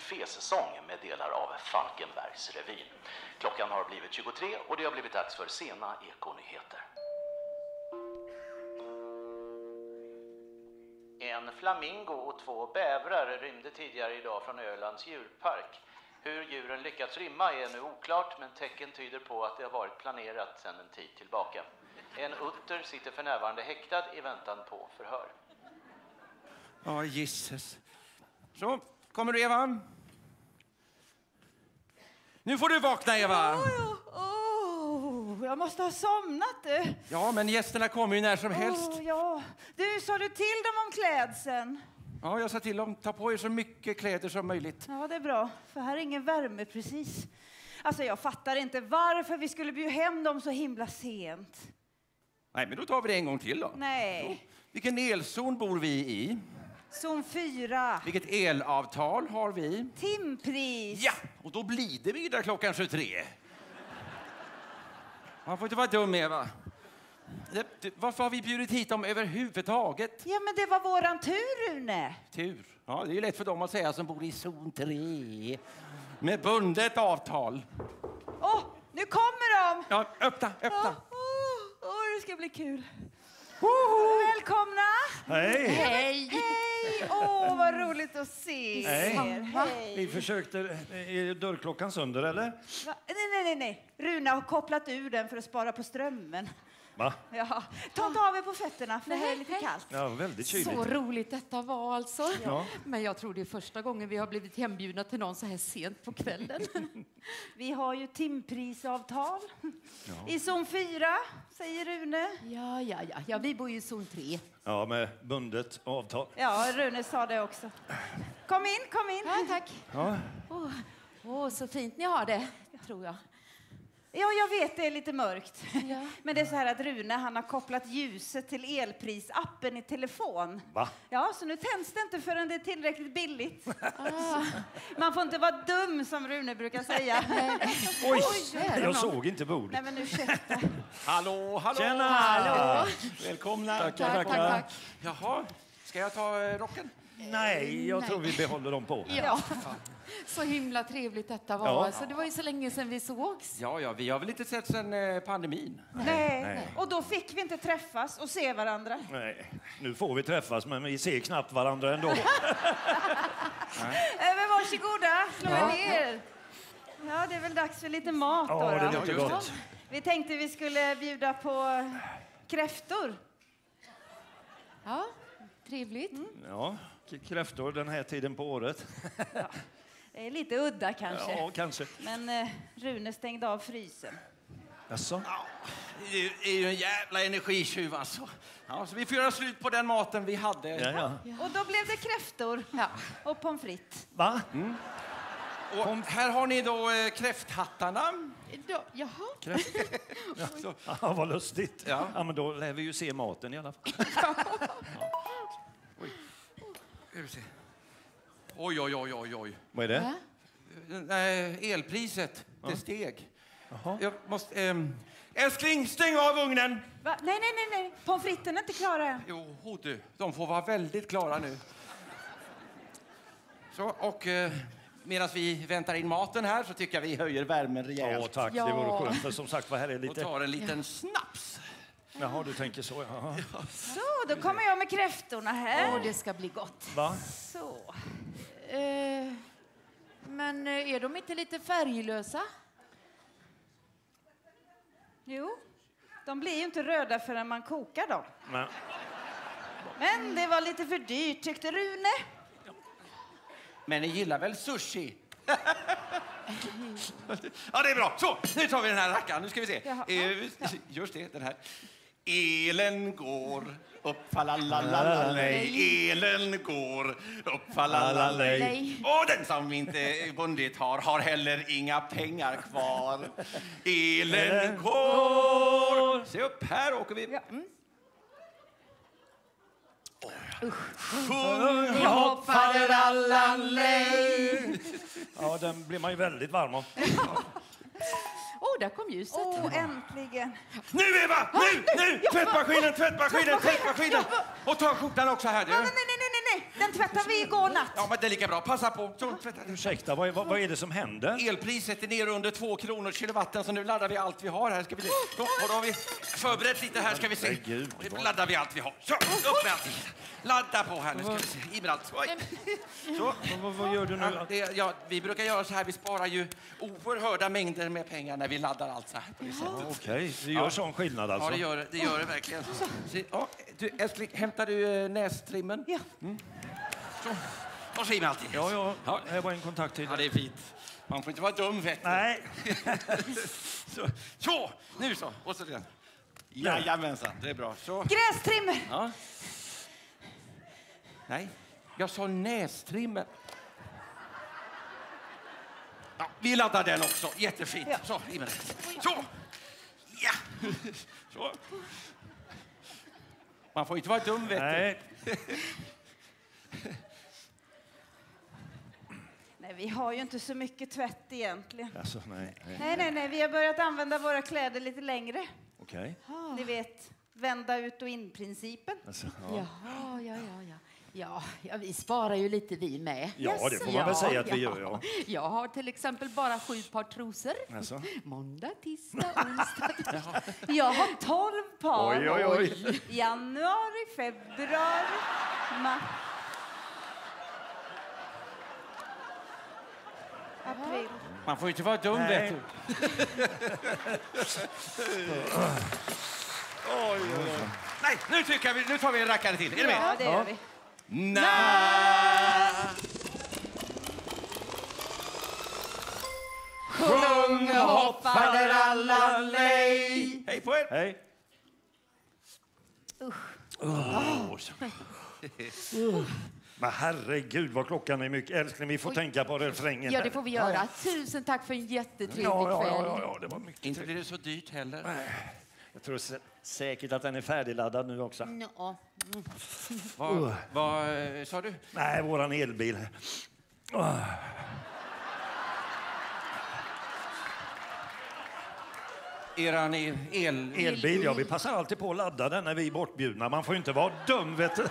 buffésäsong med delar av Falkenbergsrevyn. Klockan har blivit 23 och det har blivit dags för sena ekonyheter. En flamingo och två bävrar rymde tidigare idag från Ölands djurpark. Hur djuren lyckats rymma är nu oklart, men tecken tyder på att det har varit planerat sedan en tid tillbaka. En utter sitter för närvarande häktad i väntan på förhör. Ja, gisses. Så, kommer du Eva? Nu får du vakna Eva! Oh, jag måste ha somnat du. Ja, men gästerna kommer ju när som helst. Oh, ja. Du, sa du till dem om klädseln? Ja, jag sa till dem, ta på er så mycket kläder som möjligt. Ja, det är bra, för här är ingen värme precis. Alltså, jag fattar inte varför vi skulle bjuda hem dem så himla sent. Nej, men då tar vi det en gång till då. Nej. Vilken elzon bor vi i? Zon 4. Vilket elavtal har vi? Timpris. Ja, och då blir det middag klockan 23. Man får inte vara dum, Eva. Det- Varför har vi bjudit hit dem överhuvudtaget? Ja, men det var våran tur, Rune. Tur. Ja, det är ju lätt för dem att säga som bor i zon 3. Med bundet avtal. Åh, nu kommer de! Ja, öppna, Åh, öppna. åh, åh, det ska bli kul. Välkomna! Hej! Hej! Hej! Åh, vad roligt att se er. Hej! Vi försökte... Är dörrklockan sönder, eller? Va? Nej, nej, nej, nej. Runa har kopplat ur den för att spara på strömmen. Va? Ja. Ta inte av er på fötterna, för det här är lite kallt. Ja, väldigt kyligt. Så roligt detta var alltså. Ja. Men jag tror det är första gången vi har blivit hembjudna till någon så här sent på kvällen. Vi har ju timprisavtal. I zon 4, säger Rune. Ja, ja, ja, ja, vi bor ju i zon 3. Ja, med bundet avtal. Ja, Rune sa det också. Kom in, kom in. Ja, tack. Ja. Åh, åh, så fint ni har det, tror jag. Ja, jag vet det är lite mörkt. Ja. Men det är så här att Rune han har kopplat ljuset till elprisappen i telefon. Va? Ja, så nu tänds det inte förrän det är tillräckligt billigt. Ah, Man får inte vara dum som Rune brukar säga. Oj! jävlar. Jag såg inte bordet. Nej men ursäkta. Hallå, hallå! Tjena! Hallå. Välkomna! Tack, tack, tackar. tack. Jaha, ska jag ta eh, rocken? Nej, jag tror vi behåller dem på. Ja. Så himla trevligt detta var. Ja. Alltså, det var ju så länge sedan vi sågs. Ja, ja, vi har väl inte sett sedan eh, pandemin. Nej. nej. Och då fick vi inte träffas och se varandra. Nej, nu får vi träffas, men vi ser knappt varandra ändå. Äh, men varsågoda, slå er ner. Ja, det är väl dags för lite mat då. Ja, det låter gott. Vi tänkte vi skulle bjuda på kräftor. Ja, trevligt. Ja, k- kräftor den här tiden på året. Det är lite udda kanske. Ja, kanske. Men eh, Rune stängde av frysen. Jaså? Det är ju en jävla energitjuv alltså. Ja, så vi får göra slut på den maten vi hade. Ja, ja. Och då blev det kräftor Ja. och pommes frites. Va? Och här har ni då eh, kräfthattarna. Då, jaha. Så, Ja, vad lustigt. Ja. Ja. men då lär vi ju se maten i alla fall. ska vi se. Oj, oj, oj, oj, oj. Vad är det? Va? Nej, elpriset, det steg. Jaha. Jag måste... ehm, älskling, stäng av ugnen! Va? Nej, nej, nej, nej. Pommes fritesen är inte klara än. Jo, ho, du, de får vara väldigt klara nu. Så, och eh, medan vi väntar in maten här så tycker jag vi höjer värmen Ja, rejält. tack. Det Ja. vore skönt. För som sagt, vad här är och lite... tar en liten snaps. Jaha, du tänker så. Jaha. Så, då kommer jag med kräftorna här. Åh, det ska bli gott. Va? Så. Eh, men eh, är de inte lite färglösa? Jo, de blir ju inte röda förrän man kokar dem. Men, Men det var lite för dyrt, tyckte Rune. Men ni gillar väl sushi? ja, det är bra. Så, nu tar vi den här rackaren. Nu ska vi se. Jaha. Eh, just det, den här. Elen går upp, falalalalej. Elen går upp, falalalalej. Och den som inte bundit har, har heller inga pengar kvar. Elen går... Se upp, här åker vi. Ja. Mm. Sjung hopp, falalalalej. ja, den blir man ju väldigt varm av. Där kom ljuset. Åh, äntligen. Nu Eva! Nu! Nu! Tvättmaskinen, tvättmaskinen, tvättmaskinen! Och ta skjortan också här du. Nej, nej, nej, nej, nej. Den tvättar vi igår natt. Ja, men det är lika bra. Passa på. Så, tvätta. Ursäkta, vad, är- vad, vad är det som händer? Elpriset är nere under två kronor kilowatten så nu laddar vi allt vi har här. Ska vi och då har vi förberett lite här ska vi se. Herregud, Nu vad- laddar vi allt vi har. Så, upp med allting. Ladda på här nu ska vi se. I med allt. Oj. Så. Vad, vad, vad gör du nu? Ja, det, ja, vi brukar göra så här, vi sparar ju oerhörda mängder med pengar när vi laddar allt så här på det sättet. Okej, det gör Ja. sån skillnad alltså? Ja, det gör det, det, gör det verkligen. Se, ja, du, älskling, hämtar du eh, nästrimmen? Ja. Så, ta sig med allting. Ja, ja, Ja. det var en kontakt till. Ja, det är fint. Man får inte vara dum, vet du. Nej. Så, så, nu så. Och så den. Jajamensan, det är bra. Så. Grästrimmer. Ja. Nej, jag sa nästrimmen. Ja, vi laddar den också. Jättefint. Ja. Så, in med det. Så! Ja! Så. Man får inte vara dum, vet du. Nej. Vi har ju inte så mycket tvätt egentligen. Alltså, nej. nej. Nej, nej, nej, vi har börjat använda våra kläder lite längre. Okej. Ni vet, vända ut och in-principen. Alltså, Ja, ja. ja, ja, ja. Ja, ja, vi sparar ju lite vi med. ja, det får man väl säga att vi gör. Ja. Jag har till exempel bara sju par trosor. Alltså. Måndag, tisdag, onsdag. Jag har tolv par. Oj, oj, oj. Januari, februari, mars. April. Man får inte vara dum, Nej. vet du. Nej, nu, tycker vi, nu tar vi en rackare till. Är du med? Ja, det gör vi. Na. Sjung och hoppa där alla lej. Hej på er! Hej. Oh. Men herregud vad klockan är mycket. Älskling, vi får tänka på refrängen. Ja, det får vi göra. Tusen tack för en jättetrevlig Ja, ja, kväll. ja, ja, ja, det var mycket. Inte blir det så dyrt heller. Jag tror sä- säkert att den är färdigladdad nu också. Ja. Vad, vad eh, sa du? Nej, våran elbil. Eran el... el Elbil, ja. Vi passar alltid på att ladda den när vi är bortbjudna. Man får ju inte vara dum, vet du.